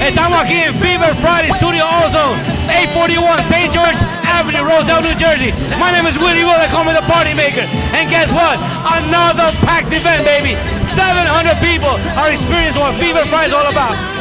Estamos aquí en Fever Friday Studio Allzone, 841 St. George Avenue, Roselle, New Jersey. My name is Willie Will, I call me the party maker. And guess what? Another packed event, baby. 700 people are experiencing what Fever Friday is all about.